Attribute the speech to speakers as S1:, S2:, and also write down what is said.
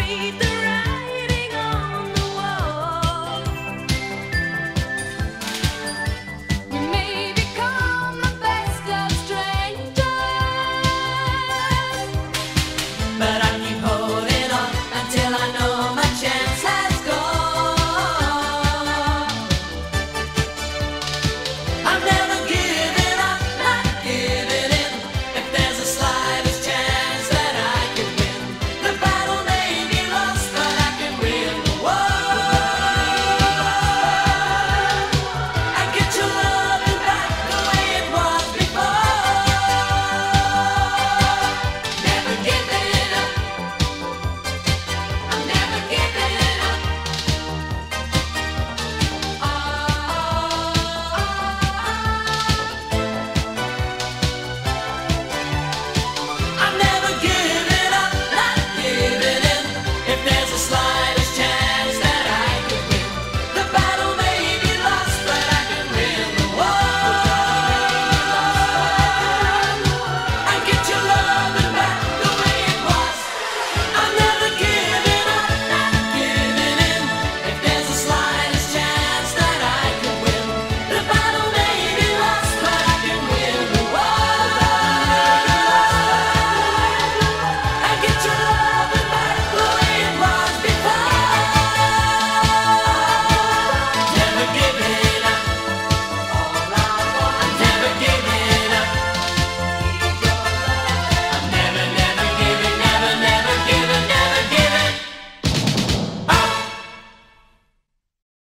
S1: read